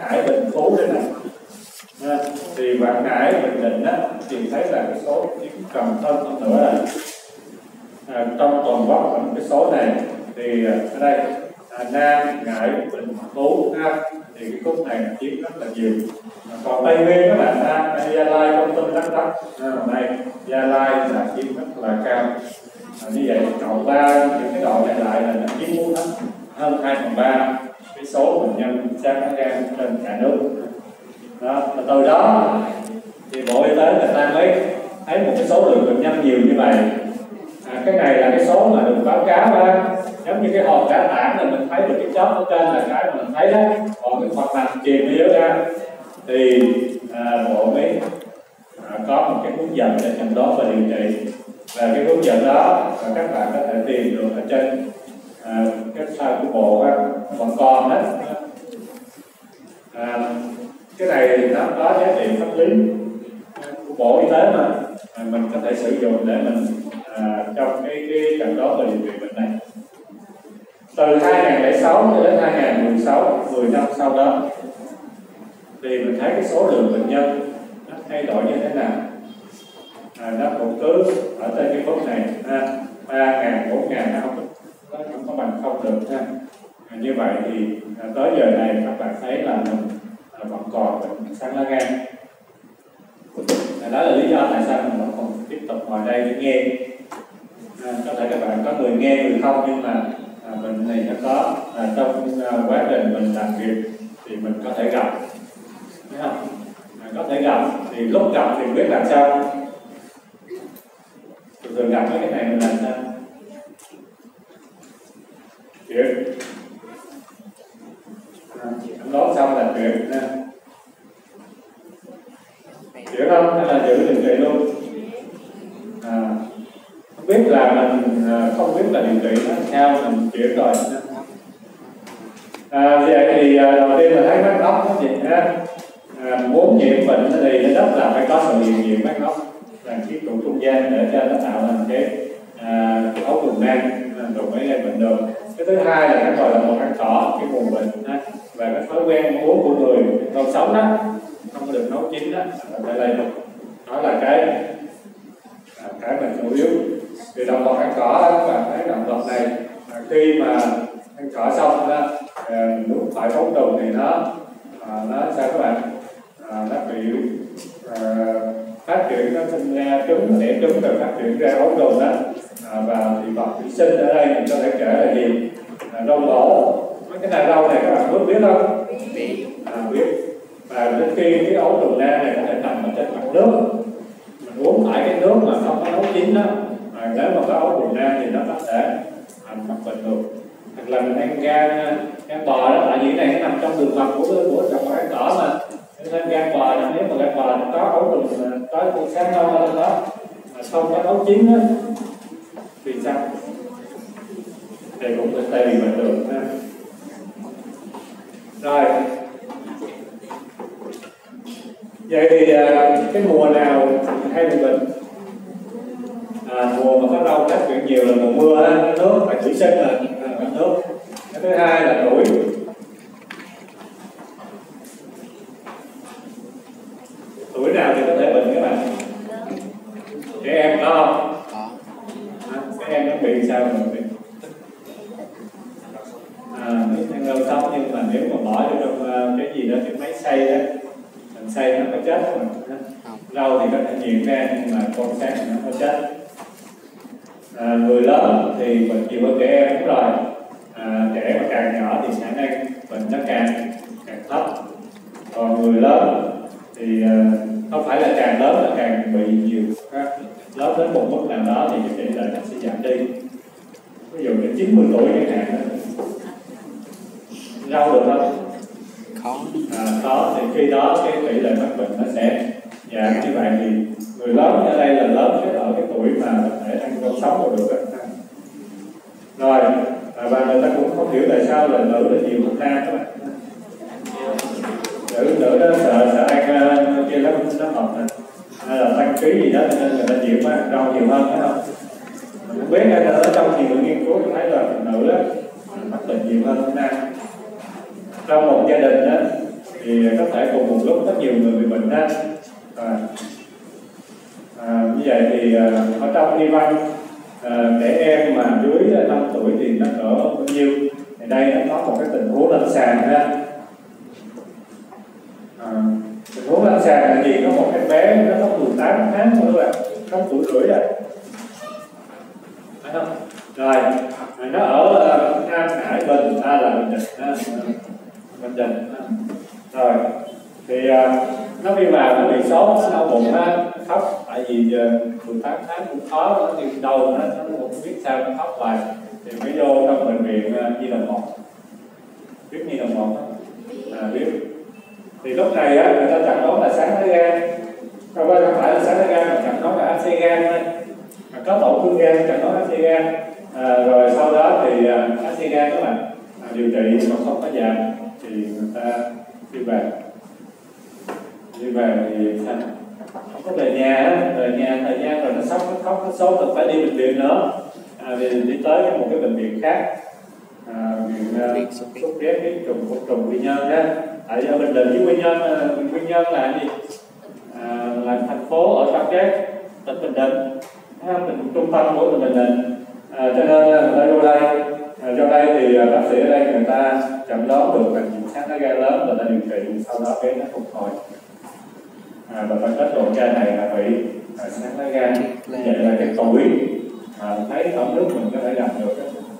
Hải Bình Phú đây này à, thì bạn Ngãi Bình Định á, thì thấy là cái số chiếm cầm hơn hơn nữa là à, trong toàn quốc cái số này. Thì à, ở đây à, Nam Ngãi Bình Phú ha, thì cái khúc này chiếm rất là nhiều. À, còn Tây Nguyên các bạn ha Gia Lai công tâm đắk đắk à, nay Gia Lai là chiếm rất là cao. À, như vậy cộng ba những cái đoạn này lại là nó chiếm hơn hai phần ba cái số bệnh nhân sáng lá gan trên cả nước. Đó. Và từ đó thì bộ y tế người ta mới thấy một cái số lượng bệnh nhân nhiều như vậy. À, cái này là cái số mà được báo cáo ra. Giống như cái hộp đã tảng là mình thấy được cái chóp ở trên là cái mà mình thấy đó. Còn cái hoạt nằm chìm yếu ra thì à, bộ mới à, có một cái hướng dẫn để chẩn đoán và điều trị. Và cái hướng dẫn đó các bạn có thể tìm được ở trên à, cái sao của bộ á, nó vẫn còn hết à, cái này nó có giá trị pháp lý của bộ y tế mà. À, mình có thể sử dụng để mình à, trong cái cái trận đó về điều trị bệnh này. Từ 2006 cho đến 2016 10 năm sau đó thì mình thấy cái số lượng bệnh nhân nó thay đổi như thế nào. À, nó cũng cứ ở trên cái mức này ba ngàn bốn ngàn nó không nó không có bằng không được ha. À, như vậy thì à, tới giờ này các bạn thấy là mình à, vẫn còn bệnh sáng lá gan. À, đó là lý do tại sao mình vẫn còn tiếp tục ngồi đây để nghe. À, có thể các bạn có người nghe người không nhưng mà à, mình này nó có à, trong à, quá trình mình làm việc thì mình có thể gặp. Thấy không? À, có thể gặp thì lúc gặp thì biết làm sao. Thường thường gặp cái này mình làm sao? Chuyện à, nói xong là chuyện ha chuyện không? Hay là giữ điều trị luôn? À, không biết là mình à, không biết là điều trị nó theo mình chuyển rồi à, vậy thì à, đầu tiên là thấy mắt ốc nó gì ha. À, muốn nhiễm bệnh thì nó rất là phải có sự hiện diện mắt ốc là cái trụ trung gian để cho nó tạo thành cái à, ốc trùng nang rồi mới bệnh đường cái thứ hai là nó gọi là một ăn cỏ cái nguồn bệnh đó. và cái thói quen uống của người rau sống đó không được nấu chín đó ở đây đó là cái à, cái mình chủ yếu. Thì động vật ăn cỏ các bạn thấy động vật này à, khi mà ăn cỏ xong đó à, lúc phải phóng trùng thì nó à, nó sao các bạn? À, nó bị à, phát triển nó sinh ra trứng đẻ trứng rồi phát triển ra ấu trùng đó. À, và thì vật thủy sinh ở đây mình có thể kể là gì? À, rau lỗ mấy cái này rau này các bạn biết biết không? À, biết. Và đến khi cái ấu trùng nang này có thể nằm ở trên mặt nước mình uống phải cái nước mà không có nấu chín đó. À, nếu mà có ấu trùng nang thì nó có thể thành mặt bệnh được hoặc là mình ăn gan à, ăn bò đó tại vì cái này nó nằm trong đường mật của của trong cái cỏ mà nên gan bò nếu mà gan bò có ấu trùng có con sáng non lên đó mà không có ấu chín đó thì sao? Thì cũng có thể bị bệnh được ha. Rồi. Vậy thì à, cái mùa nào hay bị bệnh à, mùa mà có rau phát triển nhiều là mùa mưa nước phải thủy sinh là à, nước. Cái thứ hai là tuổi tuổi nào thì có thể bệnh các bạn. Trẻ em có không? Các em nó bị sao mà bị à ăn rau sống nhưng mà nếu mà bỏ vô trong uh, cái gì đó cái máy xay đó mình xay nó có chết không? Rau thì có thể nhiễm ra nhưng mà con sáng thì nó có chết. À, người lớn thì bệnh nhiều hơn trẻ em đúng rồi. À, trẻ mà càng nhỏ thì khả năng bệnh nó càng càng thấp. Còn người lớn thì uh, không phải là càng lớn là càng bị nhiều lớn đến một mức nào đó thì cái tỷ lệ nó sẽ giảm đi. Ví dụ như 90 tuổi chẳng hạn rau được không? Khó à, khó thì khi đó cái tỷ lệ mắc bệnh nó sẽ giảm như vậy thì người lớn ở đây là lớn cái ở cái tuổi mà có thể ăn rau sống được được rồi à, và người ta cũng không hiểu tại sao là nữ là nhiều hơn nam các bạn. Nữ nữ đó sợ uh, kia nó nó mập này hay là tăng ký gì đó nên người ta chịu mà rau nhiều hơn phải không? Mình cũng biết ở ở trong nhiều nghiên cứu thấy là phụ nữ á mắc bệnh nhiều hơn nam. Trong một gia đình đó thì có thể cùng một lúc rất nhiều người bị bệnh á à, à, như vậy thì à, ở trong y văn à, trẻ em mà dưới 5 tuổi thì nó ở bao nhiêu? Thì đây nó có một cái tình huống lâm sàng ha à, huống lâm sàng là gì có một cái bé nó có 18 tháng thôi các bạn. Không tuổi rưỡi rồi. Phải không rồi nó ở Nam Hải Bình ta là Bình Định Bình Định rồi thì nó đi vào nó bị sốt nó đau bụng nó khóc. Tại vì uh, 18 tháng cũng khó nó đi đâu nó nó cũng biết sao nó khóc hoài. Thì mới vô trong bệnh viện uh, Nhi đồng một. Biết Nhi đồng một à, biết thì lúc này á người ta chẩn đoán là sáng nó gan không phải không phải là sáng nó gan mà chẩn đoán là áp xe gan thôi. Mà có tổn thương gan chẩn đoán áp xe gan à, rồi sau đó thì áp xe gan các bạn à, điều trị mà không có giảm thì người ta đi về. Đi về thì sao? Không có về nhà về nhà thời gian rồi nó sốc nó khóc nó sốt rồi phải đi bệnh viện nữa. À, thì đi tới một cái bệnh viện khác à, viện uh, sốt rét biến trùng côn trùng quy nhơn đó tại ở bình định với quy nhơn quy nhơn là gì? À, là thành phố ở trong cái tỉnh bình định. Mình trung tâm của tỉnh bình định. À, cho nên người ta vô đây? À, vô đây thì bác sĩ ở đây người ta chẩn đoán được là nhiễm sáng nó gan lớn và ta điều trị. Sau đó bé nó phục hồi. À, và phải kết luận ca này là bị à, sáng lá gan vậy là cái tuổi à, thấy ở nước mình có thể làm được.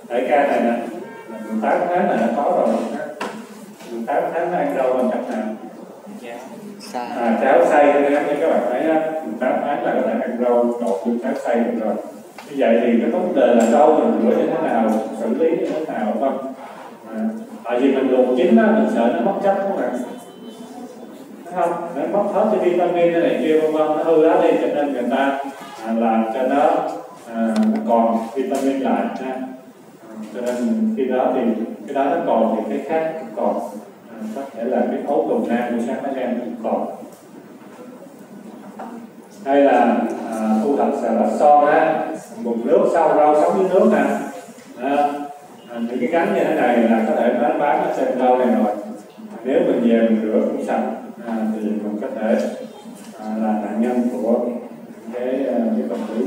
Tại ca này nè 18 tháng là đã có rồi. 18 tháng nó ăn đâu bằng cách nào à, cháo xay như các bạn thấy á 18 tháng là có thể ăn rau trộn với cháo xay được rồi. Như vậy thì cái vấn đề là rau mình rửa như thế nào xử lý như thế nào không à, tại vì mình luộc chín á mình sợ nó mất chất các bạn không? Nó mất hết cái vitamin này kia vân vân nó hư đó đi cho nên người ta à, làm cho nó à, còn vitamin lại ha cho nên khi đó thì cái đó nó còn thì cái khác cũng còn. À, có thể là cái ấu trùng nam của sáng nó em cũng còn. Đây là à, thu thập xà lách son á bùn nước sau rau sống dưới nước nè à, à, những cái cánh như thế này là có thể bán bán ở trên rau này rồi. Nếu mình về mình rửa cũng sạch à, thì mình có thể à, là nạn nhân của cái à, cái công ty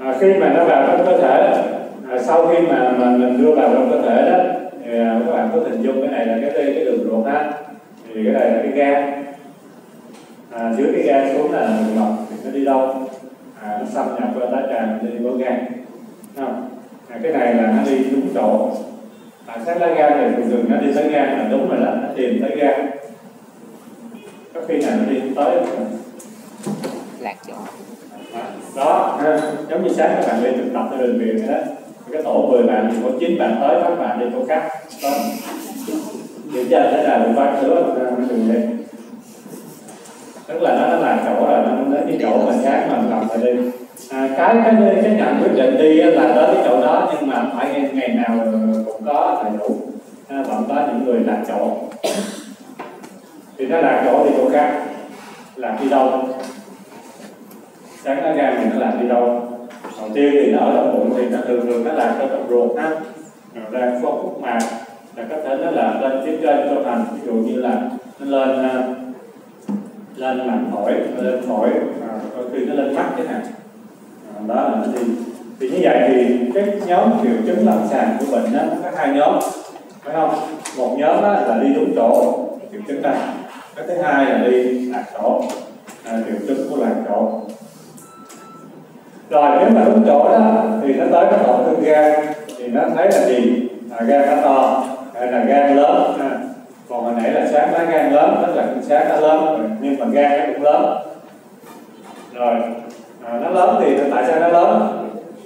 à, khi mà nó vào trong cơ thể à, sau khi mà, mà mình đưa vào trong cơ thể đó thì à, các bạn có hình dung cái này là cái cái, cái đường ruột ha thì cái này là cái gan. À, dưới cái gan xuống là đường lọc thì nó đi đâu? À, nó xâm nhập vào tá tràng đi vào gan. Không? À, cái này là nó đi đúng chỗ. À, xét lá gan thì thường thường nó đi tới gan là đúng rồi đó nó tìm tới gan. Có khi nào nó đi tới lạc chỗ à, đó giống như sáng các bạn lên thực tập ở đường miền đó. Cái tổ 10 bạn thì có 9 bạn tới các bạn đi chỗ khác. Đó. Kiểm tra thế nào được bắt nữa đừng lên. Tức là nó nó làm chỗ rồi nó đến cái chỗ mà sáng mà làm phải đi à, cái cái cái nhận quyết định đi là tới cái chỗ đó nhưng mà phải ngày nào cũng có đầy đủ. À, vẫn có những người lạc chỗ. Thì nó lạc chỗ thì chỗ khác. Lạc đi đâu? Sáng lá gan thì nó làm đi đâu. Đầu tiên thì nó ở trong bụng thì nó thường thường nó làm cho trong ruột ha. Rồi ra có khúc mạc là có thể nó là lên phía trên cho thành. Ví dụ như là nó lên à, lên mảng phổi lên phổi à, đôi khi nó lên mắt cái này. À, đó là nó đi. Thì như vậy thì cái nhóm triệu chứng lâm sàng của bệnh đó, nó có hai nhóm phải không? Một nhóm đó là đi đúng chỗ triệu chứng này cái thứ hai là đi lạc chỗ à, triệu chứng của lạc chỗ rồi nếu mà đúng chỗ đó thì nó tới cái tổn thương gan thì nó thấy là gì? Là gan nó to hay là gan lớn? À. còn hồi nãy là sáng lá gan lớn tức là sáng nó lớn nhưng mà gan nó cũng lớn. Rồi à, nó lớn thì tại sao nó lớn?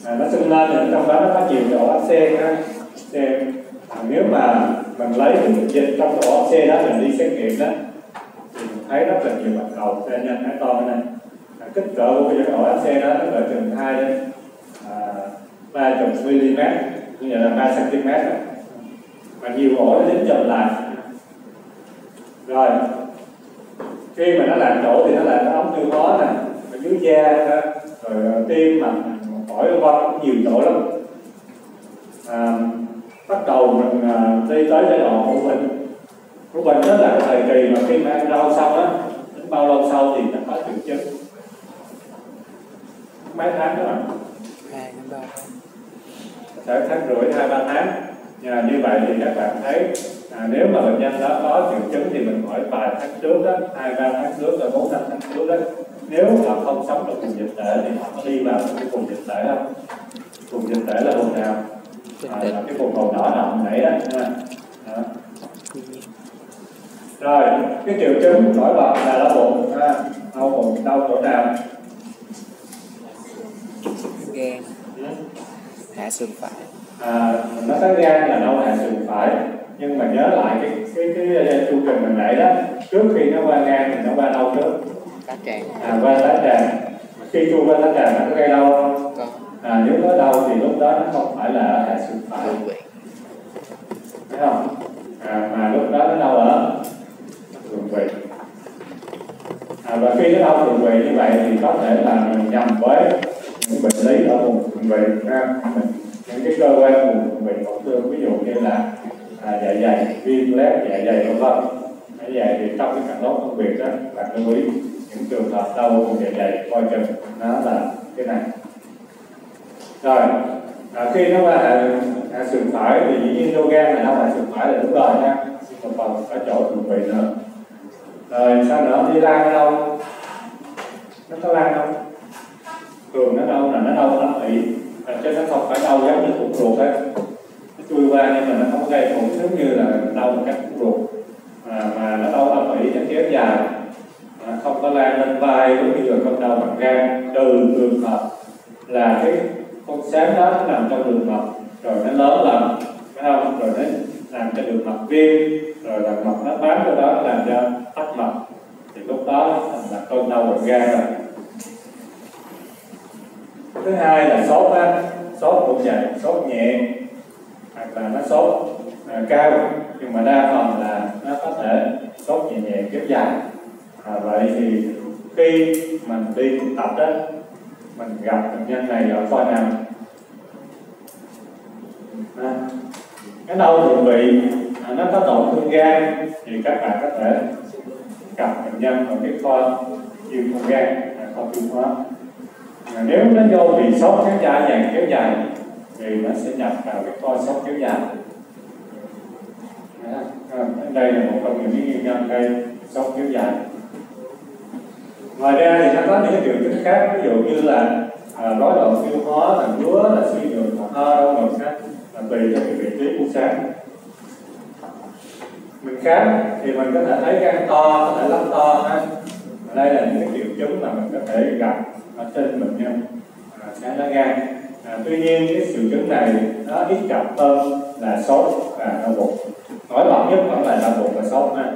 À, nó sưng lên thì trong đó nó có nhiều chỗ áp xe ha à, nếu mà mình lấy cái dịch trong chỗ áp xe đó mình đi xét nghiệm đó thì mình thấy rất là nhiều bạch cầu xe nhân nó to này kích cỡ của cái ổ áp xe đó tức là chừng hai đến à, ba chục mm như vậy là ba cm và nhiều ổ nó dính chồng lại. Rồi khi mà nó làm chỗ thì nó làm cái ống tiêu hóa nè ở dưới da rồi ờ, tim mà phổi qua cũng nhiều chỗ lắm. À, bắt đầu mình à, đi tới giai đoạn của mình của bệnh đó là thời kỳ mà khi mà ăn rau xong á đến bao lâu sau thì nó có triệu chứng mấy tháng đó bạn hai đến ba thể tháng rưỡi hai ba tháng. À, như vậy thì các bạn thấy à, nếu mà bệnh nhân đó có triệu chứng thì mình hỏi vài tháng trước đó hai ba tháng trước rồi bốn năm tháng trước đó. Nếu họ không sống trong vùng dịch tễ thì họ có đi vào cái vùng dịch tễ không? Vùng dịch tễ là vùng nào? À, là cái vùng màu đỏ đậm nãy đó ha. đó. rồi cái triệu chứng nổi bật là đau bụng ha. đau bụng đau chỗ nào gan. Hạ xương phải. À, nói tới gan là đau hạ sườn phải. Nhưng mà nhớ lại cái cái cái, cái chu trình mình nãy đó. Trước khi nó qua gan thì nó qua đâu trước tá tràng. À qua tá tràng. Khi chu qua tá tràng nó có gây đau không? À nếu có đau thì lúc đó nó không phải là ở hạ sườn phải. Thấy không? À, mà lúc đó nó đau ở thường vị. À, và khi nó đau thường vị như vậy thì có thể là mình nhầm với mình bệnh lý ở vùng thường vị ha những cái cơ quan vùng bệnh tổn thương ví dụ như là à, dạ dày viêm lét dạ dày vân vân. Dạ dày thì trong cái cạnh đốt công việc đó bạn lưu ý những trường hợp đau vùng dạ dày coi chừng nó là cái này. Rồi à, khi nó qua hạ, hạ sườn phải thì dĩ nhiên đau gan này nó hạ sườn phải là đúng rồi nha. Một phần còn ở chỗ thường vị nữa. Rồi sao nữa? Đi lan đâu? Nó có lan không? Thường nó đau là nó đau ở ị à, chứ nó không phải đau giống như thủng ruột á. Nó chui qua nhưng mà nó không gây tổn thương như là đau một cách thủng ruột. À, mà nó đau âm ỉ nó kéo dài. À, không có lan lên vai cũng như là con đau bằng gan. Trừ trường hợp là cái con sáng đó nó nằm trong đường mật. Rồi nó lớn lên phải không rồi nó làm cho đường mật viêm. Rồi là mật nó bám vào đó làm cho tắc mật. Thì lúc đó là cơn đau bằng gan rồi thứ hai là sốt á sốt cũng vậy sốt nhẹ. Hoặc là nó sốt à, cao. Nhưng mà đa phần là nó có thể sốt nhẹ nhẹ kéo dài. À, vậy thì khi mình đi tập đó mình gặp bệnh nhân này ở khoa nào? À, cái đau thượng vị à, nó có tổn thương gan thì các bạn có thể gặp bệnh nhân ở cái khoa viêm gan à, khoa chuyên hóa à, nếu nó vô bị sốt kéo dài dày kéo dài thì nó sẽ nhập vào cái coi sốt kéo dài. À, đây là một trong những nguyên nhân gây sốt kéo dài. Ngoài ra thì nó có những triệu chứng khác ví dụ như là à, rối loạn tiêu hóa là ngứa là suy nhược là ho đau ngực khác, là tùy theo cái vị trí của sáng mình khám thì mình có thể thấy gan to có thể lắm to ha. Đây là những triệu chứng mà mình có thể gặp ở trên bệnh nhân à, sáng lá gan. À, tuy nhiên cái triệu chứng này nó ít gặp hơn là sốt và đau bụng. Nổi bật nhất vẫn là đau bụng và sốt ha.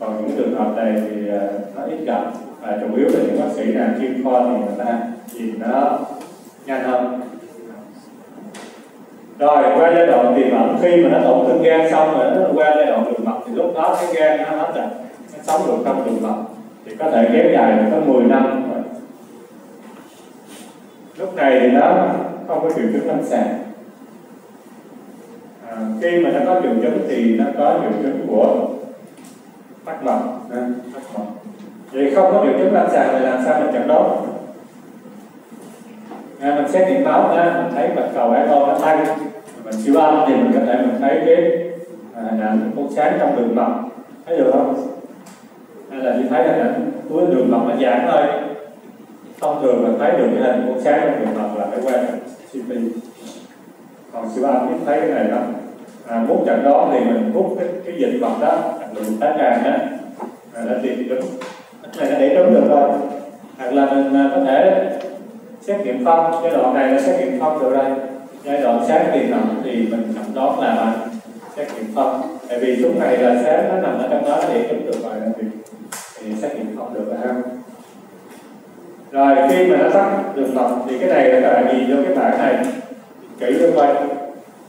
Còn những trường hợp này thì à, nó ít gặp. Và chủ yếu là những bác sĩ làm chuyên khoa thì người ta nhìn nó nhanh hơn. Rồi qua giai đoạn tiềm ẩn khi mà nó tổn thương gan xong rồi nó qua giai đoạn đường mật thì lúc đó cái gan nó hết rồi. Nó sống được trong đường mật. Thì có thể kéo dài được có 10 năm lúc này thì nó không có triệu chứng lâm sàng. À, khi mà nó có triệu chứng thì nó có triệu chứng của tắc mật tắc mật vậy không có triệu chứng lâm sàng thì làm sao mình chẩn đoán à, mình xét nghiệm máu ha, mình thấy bạch cầu echo nó tăng. Mình siêu âm thì mình có thể mình thấy cái à, hình ảnh con sáng trong đường mật. Thấy được không? Hay là chỉ thấy hình ảnh cuối đường mật nó giãn thôi thông thường mình thấy được cái hình con sáng trong trường hợp là phải qua CP còn siêu âm biết thấy cái này đó à, muốn chặn đó thì mình hút cái, cái dịch vật đó mình tá tràng đó là nó tìm đúng. Cái này nó để đúng được rồi hoặc là mình à, có thể xét nghiệm phân giai đoạn này là xét nghiệm phân được đây. Giai đoạn sáng tiền nằm thì mình chẩn đoán là xét nghiệm phân tại vì lúc này là sáng nó nằm ở trong đó thì đúng được rồi thì, thì xét nghiệm phân được rồi ha rồi, khi mà nó tắt đường lọc thì cái này là các bạn nhìn vô cái bảng này, kỹ như vậy.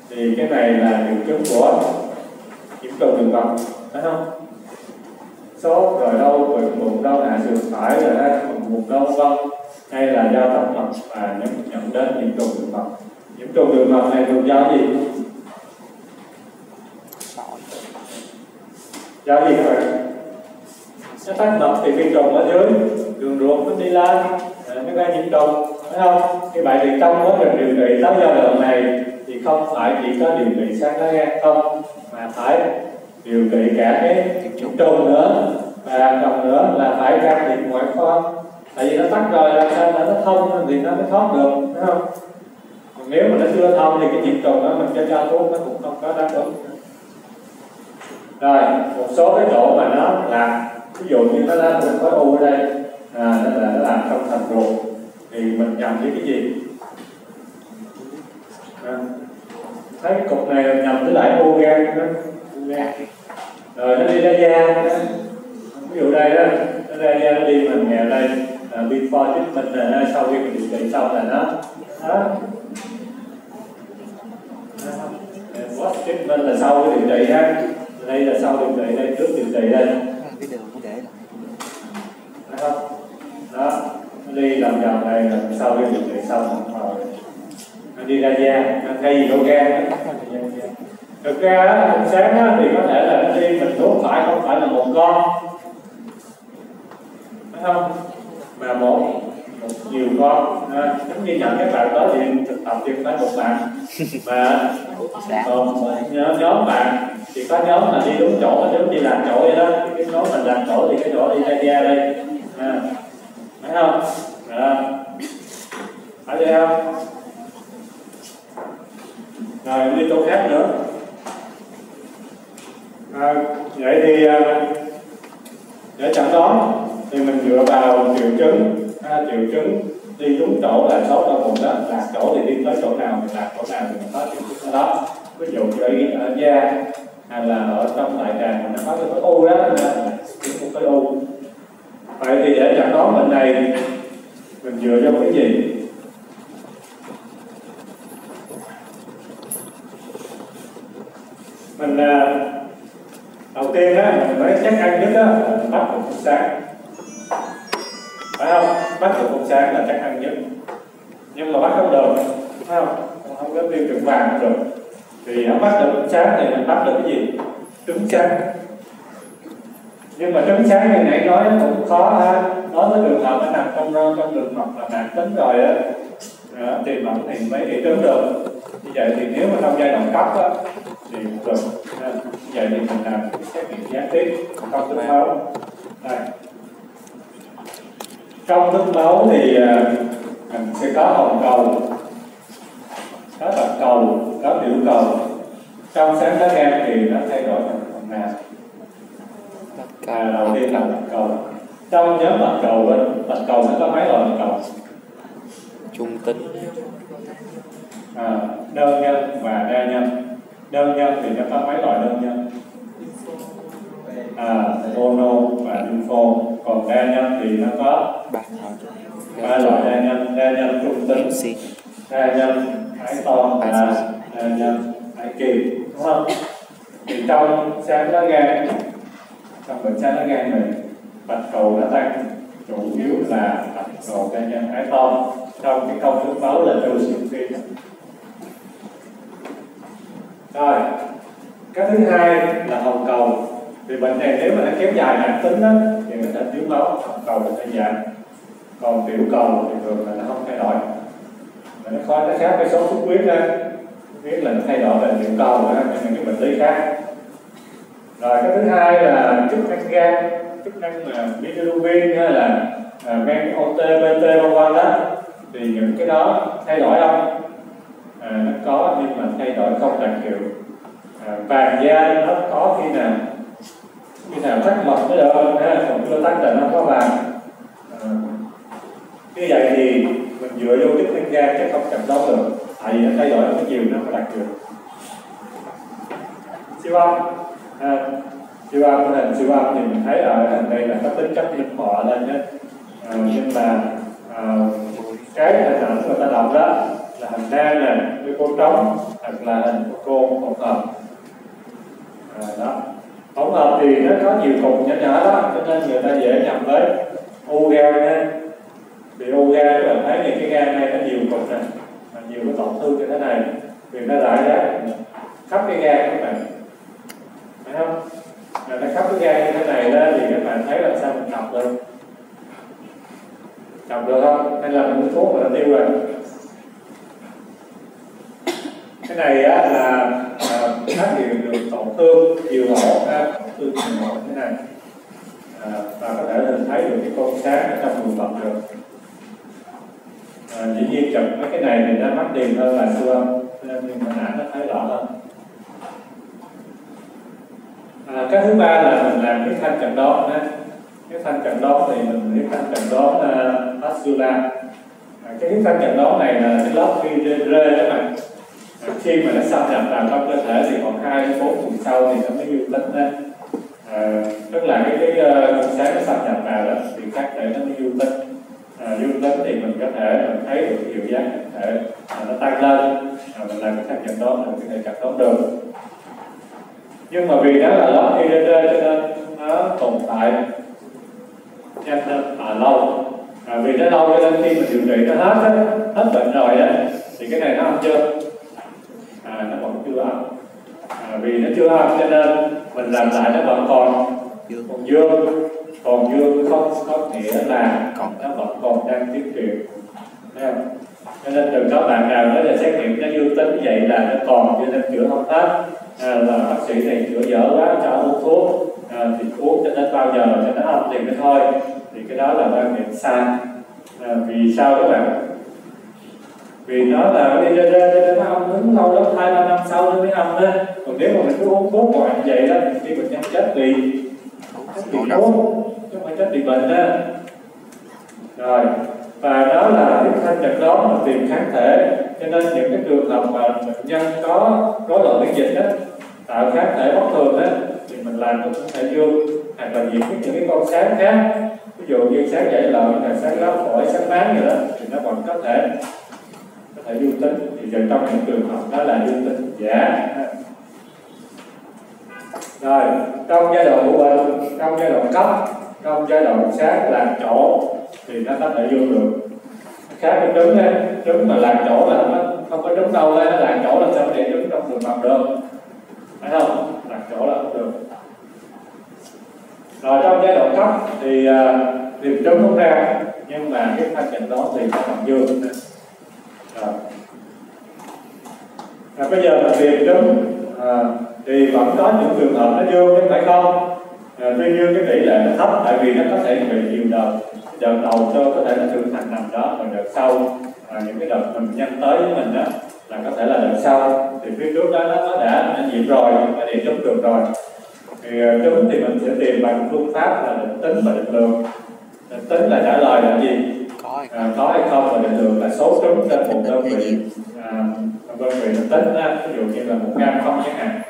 Thì cái này là những chứng của nhiễm trùng đường mật thấy không? Sốt rồi đau rồi bụng đau hạ sườn phải rồi ha bụng đau vân. Hay là do tắc mật và nhận nhận đến nhiễm trùng đường mật nhiễm trùng đường mật này thường do gì? Do gì các bạn nó tắc mật thì vi trùng ở dưới đường ruột nó đi lên nó gây nhiễm trùng phải không? Như vậy thì trong quá trình điều trị táo do đường này thì không phải chỉ có điều trị sáng lá gan không. Mà phải điều trị cả cái nhiễm trùng nữa và còn nữa là phải can thiệp ngoại khoa. Tại vì nó tắt rồi làm sao mà nó thông thì nó mới thoát được đúng không? Còn nếu mà nó chưa thông thì cái nhiễm trùng đó mình cho cho thuốc nó cũng không có đáp ứng rồi một số cái chỗ mà nó làm ví dụ như nó ra một khối u ở đây à, nó là nó làm trong thành ruột thì mình nhầm với cái gì? À, thấy cái cục này nhầm với lại u gan đó. Rồi nó đi ra da ví dụ đây đó nó ra da nó đi mình nghèo đây à, before treatment là sau khi mình điều trị xong là nó đó. What treatment là sau cái điều trị ha đây là sau điều trị đây trước điều trị đây không đó nó đi làm vòng này là sau khi điều trị xong rồi. Nó đi ra da nó thay vì gan nó thực ra sáng á, thì có thể là nó đi mình đốt phải không phải là một con. Phải không? Mà một một nhiều con. À, giống như nhận các bạn tới thì thực tập thì phải một bạn. Mà còn nhóm, nhóm bạn thì có nhóm là đi đúng chỗ giống như làm chỗ vậy đó. Cái nhóm mình làm chỗ thì cái chỗ đi ra da đây à, không? À. phải vậy không? Rồi đi chỗ khác nữa. À, vậy thì à, để chẩn đoán thì mình dựa vào triệu chứng. À, triệu chứng đi đúng chỗ là sốt đau bụng đó. Lạc chỗ thì đi tới chỗ nào thì lạc chỗ nào thì mình có triệu chứng ở đó. Ví dụ như ở, ở da hay là ở trong đại tràng mình có cái khối u đó là cái khối u vậy thì để chẩn đoán bệnh này, mình dựa vào cái gì? Mình à, đầu tiên á, mình nói chắc ăn nhất á, mình bắt được cục sáng. Phải không? Bắt được cục sáng là chắc ăn nhất nhưng mà bắt không được, phải không? Không có tiêu chuẩn vàng được. Thì bắt được cục sáng thì mình bắt được cái gì? Trứng sáng nhưng mà trứng sáng như nãy nói cũng khó ha. Nói tới trường hợp nó nằm trong ờ, trong đường mật là mạng tính rồi á. Đó, thì vẫn thì mới đi trứng được. Như vậy thì nếu mà trong giai đoạn cấp á thì cũng được như vậy thì mình làm xét nghiệm gián tiếp trong tương máu. Này trong thức máu thì ờ, mình sẽ có hồng cầu có bạch cầu có tiểu cầu. Trong sáng lá gan thì nó thay đổi thành phần nào? À, đầu tiên là bạch cầu. Trong nhóm bạch cầu á, bạch cầu nó có mấy loại bạch cầu? Trung tính. À, đơn nhân và đa nhân. Đơn nhân thì nó có mấy loại đơn nhân? À, mono và lympho. Còn đa nhân thì nó có ba loại. đa nhân. Đa nhân trung tính đa nhân ái to và đa nhân ái kỳ. Đúng không? Thì trong sáng lá gan trong bệnh sáng lá gan này bạch cầu nó tăng. Chủ yếu là bạch cầu gan nhân ái to trong cái công thức máu là trosilphin rồi cái thứ hai là hồng cầu. Thì bệnh này nếu mà nó kéo dài mãn tính đó, thì nó thành thiếu máu hồng cầu là thay giảm còn tiểu cầu thì thường là nó không thay đổi. Mà nó khó nó khác với số xuất huyết đó biết là nó thay đổi về tiểu cầu đó những cái bệnh lý khác rồi cái thứ hai là chức năng gan chức năng mà bilirubin hay là à, men OT, BT vân vân đó. Thì những cái đó thay đổi không? À, nó có nhưng mà thay đổi không đặc hiệu. À, vàng da nó có khi nào khi nào tắt mật mới được ha còn chưa tắt là nó có vàng. À, như vậy thì mình dựa vô chức năng gan chứ không chậm đoán được tại vì thay đổi nó nhiều nó không đặc hiệu. Siêu vâng à, siêu âm hình siêu âm thì mình thấy ở hình đây là có tính chất nhân họ lên nhé. À, nhưng mà à, cái hình ảnh người ta đọc đó là hình nam nè với cô trống hoặc là hình cô hỗn hợp à, đó. Tổng hợp thì nó có nhiều cục nhỏ nhỏ đó cho nên người ta dễ nhầm với u gan nha bị u gan các bạn thấy thì cái gan này nó nhiều cục nè nhiều cái tổn thương như thế này. Vì nó rải rác. Khắp cái gan các bạn phải không? Rồi nó khắp cái gai như thế này đó thì các bạn thấy là sao mình chọc được? Chọc được không? Hay là mình thuốc mà tiêu rồi cái này á là à, phát hiện được tổn thương nhiều ổ ha tổn thương nhiều ổ thế này. À, và có thể mình thấy được cái con sáng ở trong vùng vật được. À, dĩ nhiên chụp mấy cái này thì nó mắc tiền hơn là siêu âm nên mình ảnh nó thấy rõ hơn à, cái thứ ba là mình làm cái thanh cận đón đó. cái thanh cận đón thì mình cái thanh cận đón là vascular à, cái thanh cận đón này là cái lớp khi rê đó mà à, khi mà nó xâm nhập vào trong cơ thể thì còn hai đến bốn tuần sau thì nó mới dương tính đó à, tức là cái cái uh, sáng nó xâm nhập vào đó thì các thể nó mới dương tính à, dương tính thì mình có thể mình thấy được cái hiệu giác có thể à, nó tăng lên à, mình làm cái thanh cận đón là có thể chặt đón được nhưng mà vì nó là lớp IgG cho nên nó tồn tại nhanh à, lâu. À, vì nó lâu cho nên khi mình điều trị nó hết á, hết bệnh rồi á thì cái này nó âm chưa? À, nó vẫn chưa âm à, vì nó chưa âm cho nên mình làm lại nó vẫn còn còn dương. Còn dương không có nghĩa là còn. nó vẫn còn đang tiến triển thấy không? Cho nên đừng có bạn nào nói là xét nghiệm nó dương tính vậy là nó còn cho nên chữa không hết à, là bác sĩ này chữa dở quá cho uống thuốc. À, thì uống cho đến bao giờ cho nó âm thì mới thôi. Thì cái đó là quan niệm sai. À, vì sao các bạn? Vì nó là đi ra ra cho nó âm đứng lâu lắm hai ba năm sau nó mới âm đó. Còn nếu mà mình cứ uống thuốc hoài như vậy đó thì khi bệnh nhân chết vì chết vì thuốc chứ không phải chết vì bệnh đó. Rồi và đó là cái thanh chẩn đoán là tìm kháng thể cho nên những cái trường hợp mà bệnh nhân có rối loạn miễn dịch đó tạo kháng thể bất thường đó thì mình làm được kháng thể dương hoặc là nhiễm những cái con sáng khác. Ví dụ như sáng dậy lợn là sáng lá phổi sáng máng gì đó thì nó vẫn có thể có thể dương tính. Thì giờ trong những trường hợp đó là dương tính. Giả rồi trong giai đoạn của bệnh trong giai đoạn cấp trong giai đoạn sáng làm chỗ thì nó có thể dương được. Khác với trứng ấy, trứng mà làm chỗ là nó không có trứng đâu nó làm chỗ là sao để trứng trong đường mập được. Phải không? Làm chỗ là không được. Rồi trong giai đoạn cấp thì uh, tìm trứng không ra nhưng mà cái thanh trình đó thì nó bằng dương rồi. À, bây giờ là tìm trứng à, thì vẫn có những trường hợp nó dương chứ phải không? À, tuy nhiên cái tỷ lệ nó thấp tại vì nó có thể bị nhiều đợt đợt đầu cho có thể là trưởng thành nằm đó và đợt sau à, những cái đợt mình nhân tới với mình đó là có thể là đợt sau. Thì phía trước đó nó, đã nhiễm rồi nó điện chống được rồi. Thì trứng thì mình sẽ tìm bằng phương pháp là định tính và định lượng. Định tính là trả lời là gì? À, có hay không và định lượng là số trứng trên một đơn vị. À, đơn vị định tính đó, ví dụ như là một gam không chẳng hạn.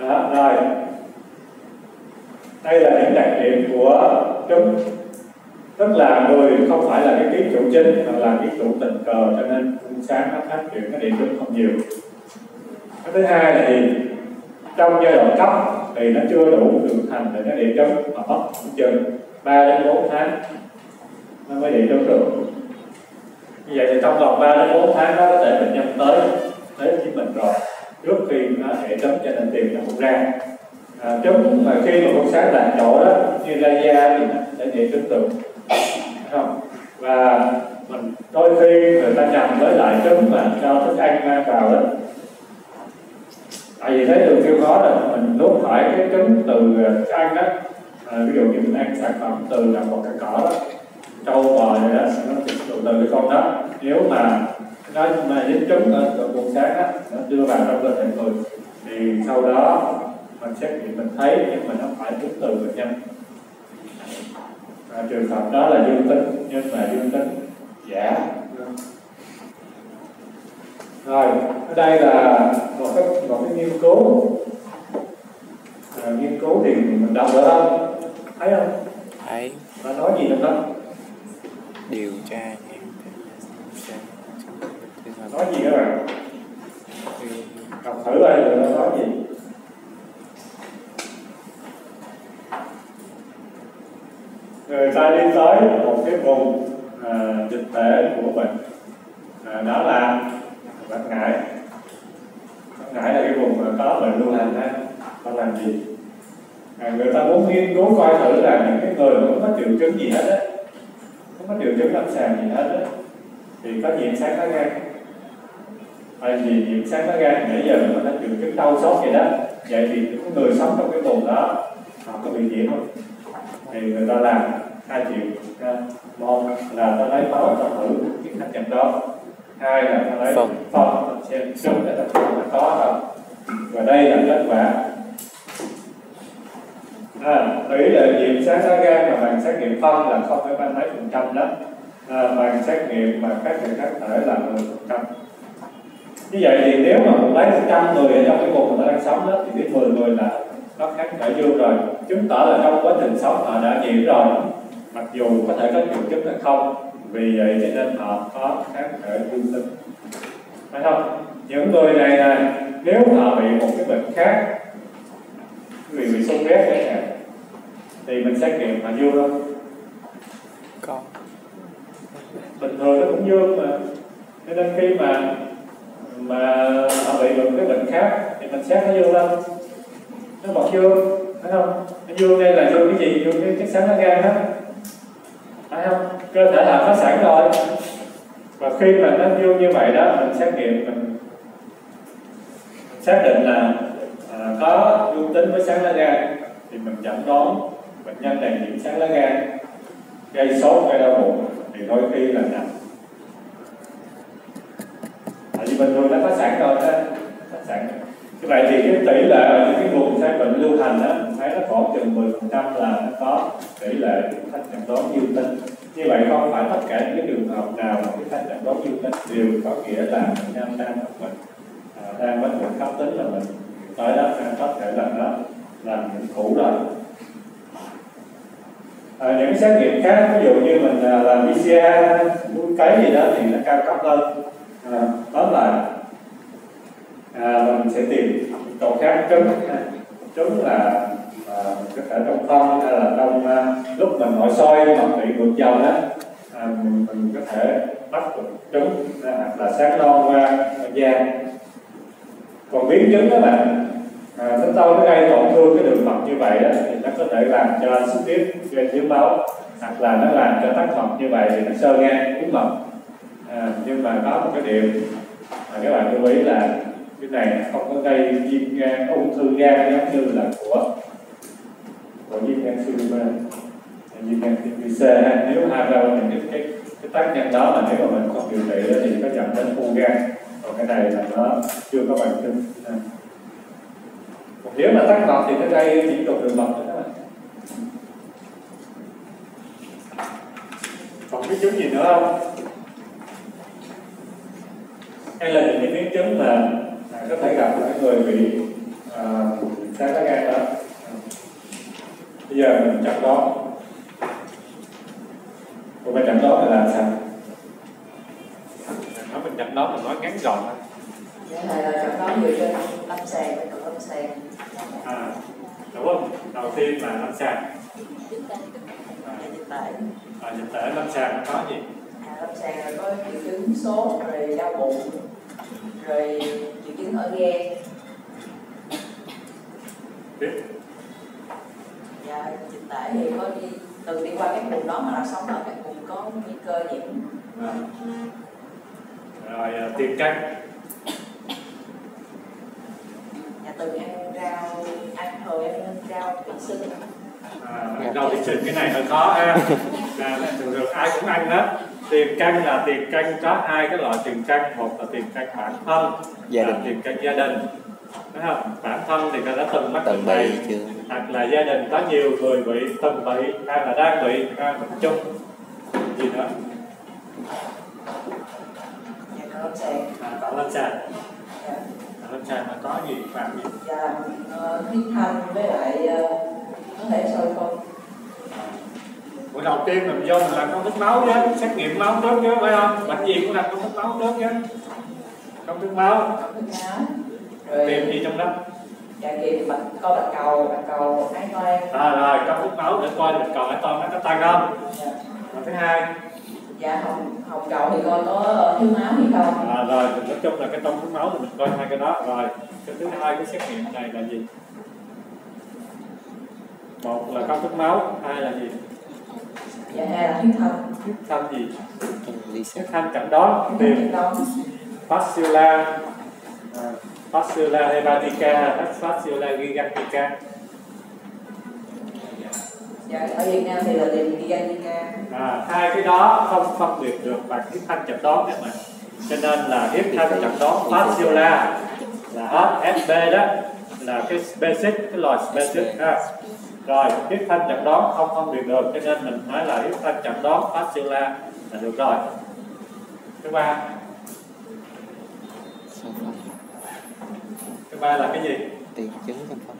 Đó, rồi đây là những đặc điểm của trứng tức là người không phải là cái ký chủ chính mà là ký chủ tình cờ, cho nên ánh sáng nó phát triển cái điện trứng không nhiều. Cái thứ hai là gì? Trong giai đoạn cấp thì nó chưa đủ trưởng thành để nó điện trứng mà mất chừng 3 đến 4 tháng nó mới điện trứng được. Như vậy thì trong vòng 3 đến 4 tháng đó có thể bệnh nhân tới tới với mình rồi. Trước khi nó hệ trứng cho nên tìm nó không ra à, trứng mà khi mà con sáng làm chỗ đó như la da thì sẽ dễ tưởng tượng không? Và mình đôi khi người ta nhầm với lại trứng mà cho thức ăn mang vào đó. Tại vì thấy đường kêu khó là mình nuốt phải cái trứng từ à, cái ăn đó. À, ví dụ như mình ăn sản phẩm từ là một cái cỏ đó trâu bò này đó nó từ từ cái con đó. Nếu mà nó mà dính trứng ở con sáng đó nó đưa vào trong cơ thể người thì sau đó mình xét nghiệm mình thấy nhưng mà nó phải trứng từ bệnh nhân. À, trường hợp đó là dương tính nhưng mà dương tính giả. Rồi ở đây là một cái một cái nghiên cứu. À, nghiên cứu thì mình đọc được không? Thấy không? Thấy. Nó nói gì trong đó điều tra nói gì các bạn? Đọc thử rồi nó nói gì người ta đi tới một cái vùng à, dịch tễ của bệnh à, đó là bệnh ngại ngại là cái vùng mà có bệnh lưu hành ha họ làm gì? À, người ta muốn nghiên cứu coi thử là những cái người mà không có triệu chứng gì hết á không có triệu chứng lâm sàng gì hết á thì có nhiễm sáng lá gan hay gì nhiễm sáng lá gan nãy giờ mình có triệu chứng đau sốt vậy đó. Vậy thì những người sống trong cái vùng đó họ có bị nhiễm không? Thì người ta làm hai triệu một là ta lấy máu ta thử cái cách nhận đó. Hai là ta lấy Phân. phân xem chung để ta nó có không và đây là kết quả. À, tỷ lệ nhiễm sáng lá gan mà bằng xét nghiệm phân là không phải ba mấy phần trăm đó. À, bằng xét nghiệm mà các thể kháng thể là 10 phần trăm. Như vậy thì nếu mà một lấy 100 người ở trong cái vùng mà ta đang sống đó thì biết 10 người là có kháng thể dương rồi. Chứng tỏ là trong quá trình sống họ đã nhiễm rồi mặc dù có thể có triệu chứng hay không vì vậy cho nên họ có kháng thể dương tính. Phải không? Những người này là nếu họ bị một cái bệnh khác vì bị sốt rét chẳng hạn thì mình xét nghiệm họ dương không có. Bình thường nó cũng dương mà. Cho nên khi mà mà họ bị một cái bệnh khác thì mình xét nó dương không nó bật dương phải không? Nó dương đây là dương cái gì? Dương cái chất xám lá gan đó phải không? Cơ thể làm nó sẵn rồi. Và khi mà nó vô như vậy đó mình xét nghiệm mình xác định là à, có dương tính với sáng lá gan thì mình chẩn đoán bệnh nhân này nhiễm sáng lá gan gây sốt gây đau bụng thì đôi khi là nặng tại vì bình thường đã có sẵn rồi đó có sẵn. Như vậy thì cái tỷ lệ những cái vùng sai bệnh lưu hành đó nó có chừng 10 phần trăm là nó có tỷ lệ khách chẩn đoán dương tính như vậy không phải tất cả những cái trường hợp nào mà cái khách chẩn đoán dương tính đều có nghĩa là bệnh nhân đang mắc bệnh à, đang mắc bệnh cấp tính là mình. Tới đó có thể là nó làm những cũ rồi à, những xét nghiệm khác ví dụ như mình à, làm PCR muốn cấy gì đó thì nó cao cấp hơn. À, đó là à, mình sẽ tìm chỗ khác. Trứng à, trứng là à, có thể trong phân hay là trong à, lúc mình nội soi mà bị ngược dầu đó à, mình, mình có thể bắt được trứng à, hoặc là sáng non qua à, da. Còn biến chứng đó là à, nó to nó gây tổn thương cái đường mật như vậy đó, thì nó có thể làm cho xuất huyết gây thiếu máu hoặc là nó làm cho tắc mật như vậy thì nó sơ gan uống mật. À, nhưng mà có một cái điều mà các bạn lưu ý là cái này không có gây viêm gan ung thư gan giống như là của viêm gan siêu viêm gan viêm ha. nếu hai ra những cái, cái cái tác nhân đó mà nếu mà mình không điều trị đó thì có dẫn đến u gan. Còn cái này là nó chưa có bằng chứng. Nếu mà tắc mạch thì cái đây chỉ trùng đường mật thôi đó. Còn cái chứng gì nữa không? Hay là những cái biến chứng mà có thể gặp ở người bị à, sáng lá gan đó. Bây giờ mình chặt đó còn mình chặn đó là làm sao? Nói mình chặn đó mình nói ngắn gọn thôi. Vậy là trong đó dựa trên lâm sàng và cận lâm sàng. À đúng không? Đầu tiên là lâm sàng. À, dịch tễ. À, dịch tễ lâm sàng có gì? À, lâm sàng là có triệu chứng sốt rồi đau bụng rồi triệu chứng ở gan tiếp và dịch tễ thì có đi từng đi qua các vùng đó mà là sống ở các vùng có nguy cơ nhiễm. À. rồi à, tiền căn và từng ăn rau ăn thường ăn rau thủy sinh. À, rau thịt xịn cái này hơi khó ha. À, thường thường ai cũng ăn hết. Tiền căn là tiền căn có hai cái loại tiền căn một là tiền căn bản thân Gia và đình. tiền căn gia đình Đúng không? bản thân thì người đã từng mắc này. bị chưa? hoặc là gia đình có nhiều người bị từng bị hay là đang bị hay bệnh chung. Gì nữa? Sàng à, còn lâm sàng Dạ. Còn lâm sàng mà có gì phạm gì và uh, huyết thanh với lại ờ, có thể soi phân bữa đầu tiên mình vô mình làm công thức máu chứ xét nghiệm máu trước chứ phải không? Bệnh gì cũng làm công thức máu trước chứ công thức máu. Cận thức máu rồi. tìm gì trong đó? Dạ kia thì bạch coi bạch cầu bạch cầu ái toan à, rồi công thức máu để coi bạch cầu hải toan nó có tăng không dạ. thứ hai. Dạ hồng hồng cầu thì coi có thiếu máu hay không? À, rồi nói chung là cái trong thiếu máu thì mình coi hai cái đó. Rồi cái thứ hai cái xét nghiệm này là gì? Một là công thức máu hai là gì? Dạ hai là huyết thanh. Huyết thanh gì? Huyết thanh đoán huyết tìm Fasciola à, Fasciola hepatica Fasciola gigantica. Dạ ở Việt Nam thì là tìm Gigantica. À, hai cái đó không phân biệt được bằng huyết thanh chẩn đoán các bạn. Cho nên là huyết thanh chẩn đoán Fasciola là HFB đó là cái basic cái loại basic ha. Rồi huyết thanh chẩn đoán không phân biệt được cho nên mình nói là huyết thanh chẩn đoán Fasciola là được rồi. Thứ ba thứ ba là cái gì? Tiền chứng sản phẩm.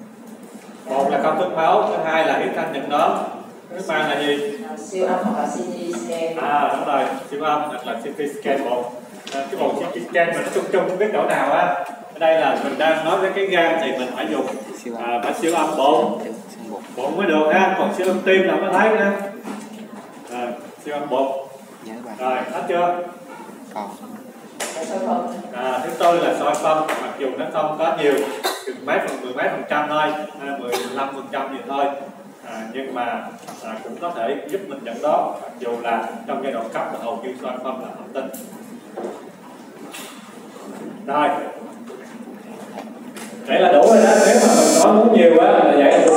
Một là công thức máu thứ hai là huyết thanh chẩn đoán thứ ba là gì? À, siêu âm hoặc là CT scan. À đúng rồi. Siêu âm hoặc là CT scan một. À, cái bộ CT scan mình nó chung chung không biết chỗ nào á. Ở đây là mình đang nói với cái gan thì mình phải dùng siêu âm à, phải siêu âm bụng bụng mới được ha. Còn siêu âm tim là mới thấy nữa rồi siêu âm bụng rồi hết chưa? Còn dạ soi phân à, thứ tư là soi phân mặc dù nó không có nhiều chừng mấy phần mười mấy phần trăm thôi mười lăm phần trăm gì thôi. À, nhưng mà à, cũng có thể giúp mình nhận đó, mặc dù là trong giai đoạn cấp là hầu như soi phân là không tin rồi. Đấy là đủ rồi đó nếu mà mình nói muốn nhiều quá là vậy